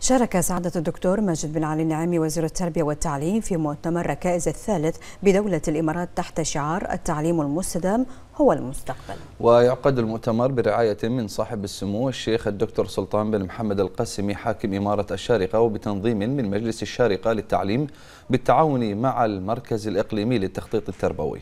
شارك سعادة الدكتور ماجد بن علي النعيمي وزير التربية والتعليم في مؤتمر ركائز الثالث بدولة الإمارات تحت شعار التعليم المستدام هو المستقبل. ويعقد المؤتمر برعاية من صاحب السمو الشيخ الدكتور سلطان بن محمد القاسمي حاكم إمارة الشارقة وبتنظيم من مجلس الشارقة للتعليم بالتعاون مع المركز الإقليمي للتخطيط التربوي.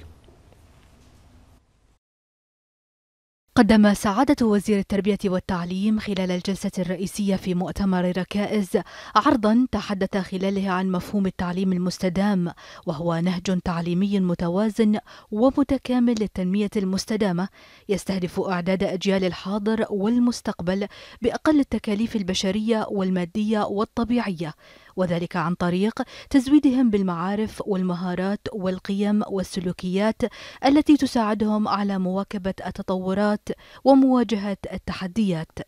قدم سعادة وزير التربية والتعليم خلال الجلسة الرئيسية في مؤتمر ركائز عرضا تحدث خلاله عن مفهوم التعليم المستدام وهو نهج تعليمي متوازن ومتكامل للتنمية المستدامة يستهدف إعداد أجيال الحاضر والمستقبل بأقل التكاليف البشرية والمادية والطبيعية. وذلك عن طريق تزويدهم بالمعارف والمهارات والقيم والسلوكيات التي تساعدهم على مواكبة التطورات ومواجهة التحديات.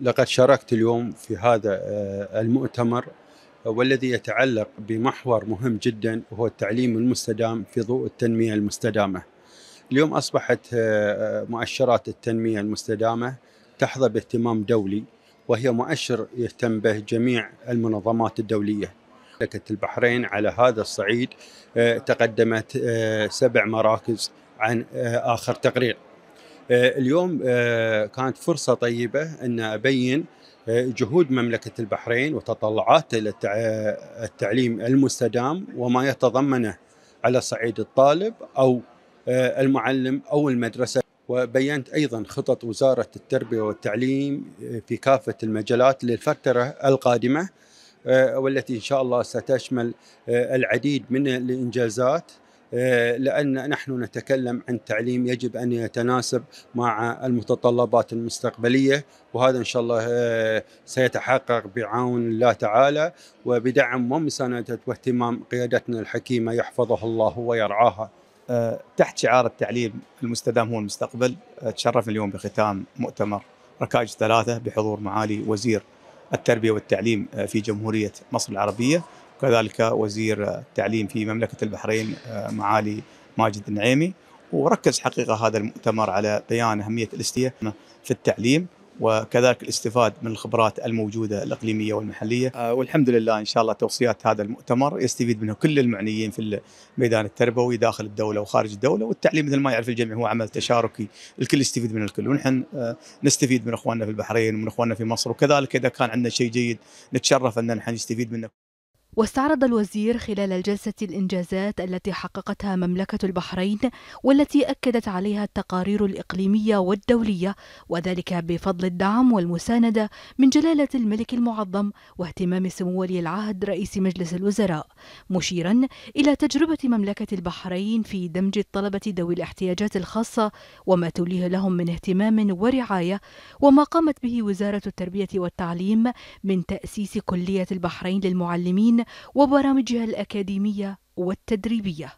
لقد شاركت اليوم في هذا آه، المؤتمر والذي يتعلق بمحور مهم جدا وهو التعليم المستدام في ضوء التنمية المستدامة. اليوم أصبحت آه، مؤشرات التنمية المستدامة تحظى باهتمام دولي وهي مؤشر يهتم به جميع المنظمات الدولية. مملكة البحرين على هذا الصعيد آه، تقدمت آه، سبع مراكز عن آه، آخر تقرير. اليوم كانت فرصة طيبة أن أبين جهود مملكة البحرين وتطلعات التعليم المستدام وما يتضمنه على صعيد الطالب أو المعلم أو المدرسة. وبينت أيضا خطط وزارة التربية والتعليم في كافة المجالات للفترة القادمة آه، والتي إن شاء الله ستشمل آه، العديد من الإنجازات آه، لأن نحن نتكلم عن تعليم يجب أن يتناسب مع المتطلبات المستقبلية وهذا إن شاء الله سيتحقق بعون الله تعالى وبدعم ومساندة واهتمام قيادتنا الحكيمة يحفظها الله ويرعاها. آه، تحت شعار التعليم المستدام هو المستقبل. آه، تشرفنا اليوم بختام مؤتمر ركائج ثلاثة بحضور معالي وزير التربية والتعليم آه، في جمهورية مصر العربية وكذلك وزير التعليم في مملكة البحرين معالي ماجد النعيمي. وركز حقيقة هذا المؤتمر على بيان أهمية الاستياء في التعليم. وكذلك الاستفاد من الخبرات الموجودة الإقليمية والمحلية. آه، والحمد لله إن شاء الله توصيات هذا المؤتمر يستفيد منه كل المعنيين في الميدان التربوي داخل الدولة وخارج الدولة والتعليم مثل ما يعرف الجميع هو عمل تشاركي الكل يستفيد من الكل. ونحن آه، نستفيد من إخواننا في البحرين ومن إخواننا في مصر. وكذلك إذا كان عندنا شيء جيد نتشرف أن نحن نستفيد منه. واستعرض الوزير خلال الجلسة الإنجازات التي حققتها مملكة البحرين والتي أكدت عليها التقارير الإقليمية والدولية وذلك بفضل الدعم والمساندة من جلالة الملك المعظم واهتمام سمو ولي العهد رئيس مجلس الوزراء مشيرا إلى تجربة مملكة البحرين في دمج الطلبة ذوي الاحتياجات الخاصة وما توليه لهم من اهتمام ورعاية وما قامت به وزارة التربية والتعليم من تأسيس كلية البحرين للمعلمين وبرامجها الأكاديمية والتدريبية.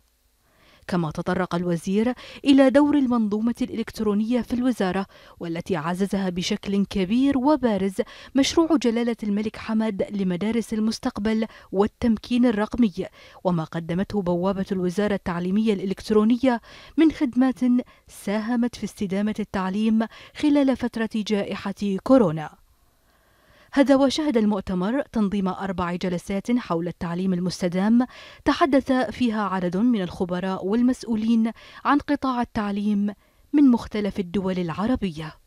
كما تطرق الوزير إلى دور المنظومة الإلكترونية في الوزارة والتي عززها بشكل كبير وبارز مشروع جلالة الملك حمد لمدارس المستقبل والتمكين الرقمي. وما قدمته بوابة الوزارة التعليمية الإلكترونية من خدمات ساهمت في استدامة التعليم خلال فترة جائحة كورونا. هذا وشهد المؤتمر تنظيم أربع جلسات حول التعليم المستدام تحدث فيها عدد من الخبراء والمسؤولين عن قطاع التعليم من مختلف الدول العربية.